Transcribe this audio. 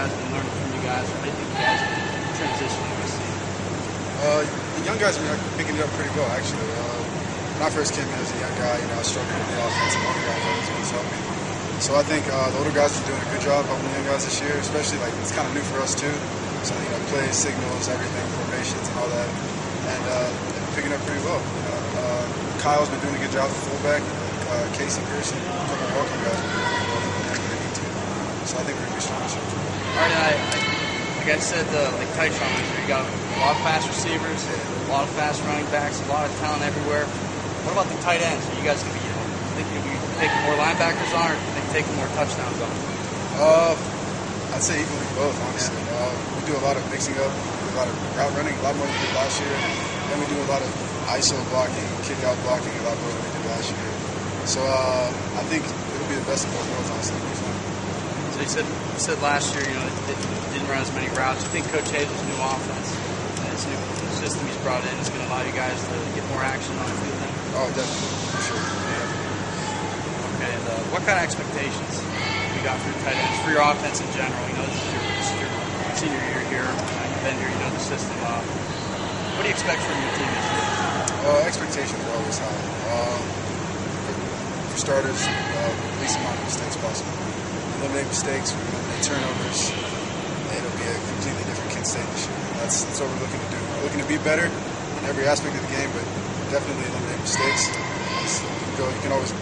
guys have been learning from you guys? Or do you think you guys are transitioning this season? Uh, the young guys been picking it up pretty well, actually. Uh, when I first came in as a young guy, you know, I struggled with the offense, and older guys always helping me. So I think uh, the older guys are doing a good job helping the young guys this year, especially like it's kind of new for us too. So you know, plays, signals, everything, formations, and all that, and uh, picking up pretty well. You know, uh, Kyle's been doing a good job at fullback. Uh, Casey Pearson, a couple of guys, have been doing well whenever they need to. So I think we're gonna be strong this year. All right, I, I, like I said, uh, like Tyshawn mentioned, you got a lot of fast receivers, a lot of fast running backs, a lot of talent everywhere. What about the tight ends? Are you guys gonna be, you know, think taking more linebackers on, or think taking more touchdowns on? Uh, I'd say equally both, honestly. Uh, we do a lot of mixing up, a lot of route running, a lot more than we did last year. And we do a lot of ISO blocking, kick out blocking, a lot more than we did last year. So uh, I think it'll be the best of both worlds, honestly. You said said last year, you know, it didn't, run as many routes. I think Coach Hazell's new offense, and his new system he's brought in, is going to allow you guys to get more action on the field? Then? Oh, definitely, for sure. Okay, and uh, what kind of expectations have you got for your tight ends, for your offense in general? You know, this is your, this is your senior year here. Uh, you've been here, you know the system. Uh, what do you expect from your team this year? Uh, expectations are always high. Um, for, starters, uh, least amount of mistakes possible. Eliminate mistakes, we eliminate turnovers. It'll be a completely different Kent State this year. That's, that's what we're looking to do. We're looking to be better in every aspect of the game, but definitely eliminate mistakes. You, can go, you can always